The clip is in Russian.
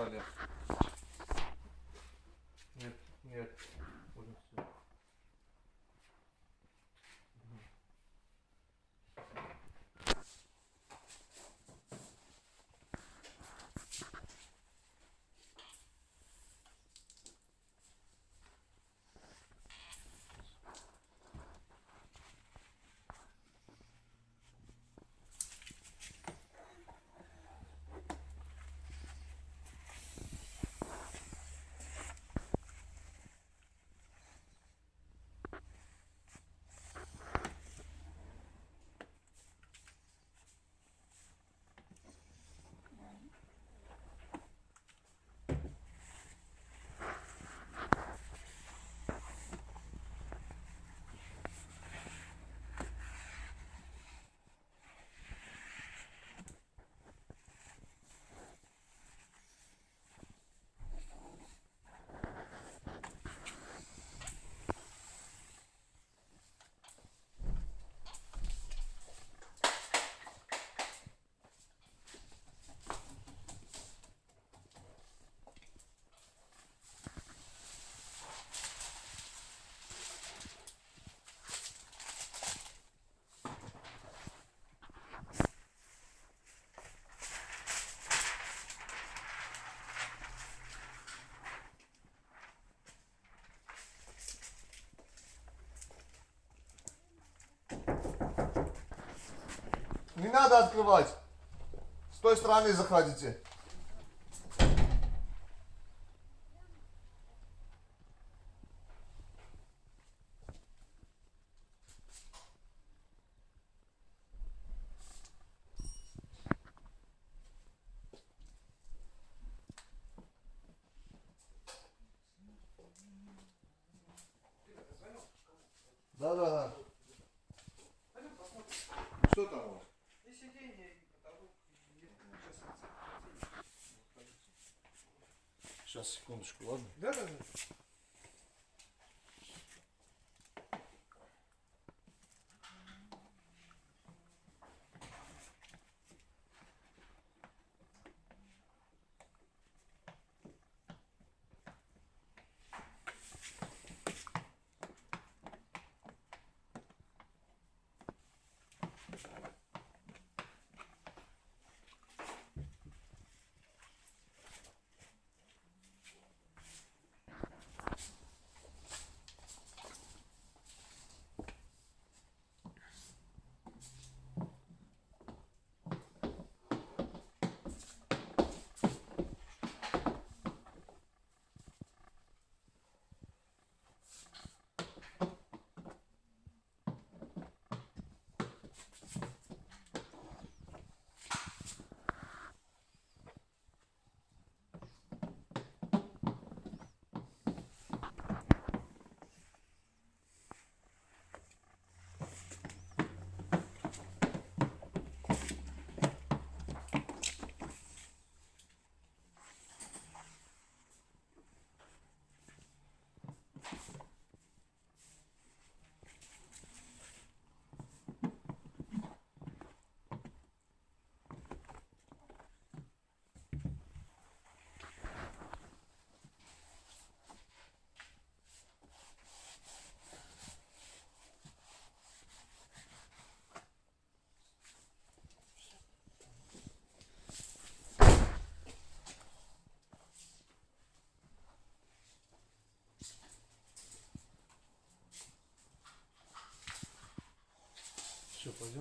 들어가야 돼요. Не надо открывать. С той стороны заходите. Já se fomos, claro. Пойдем.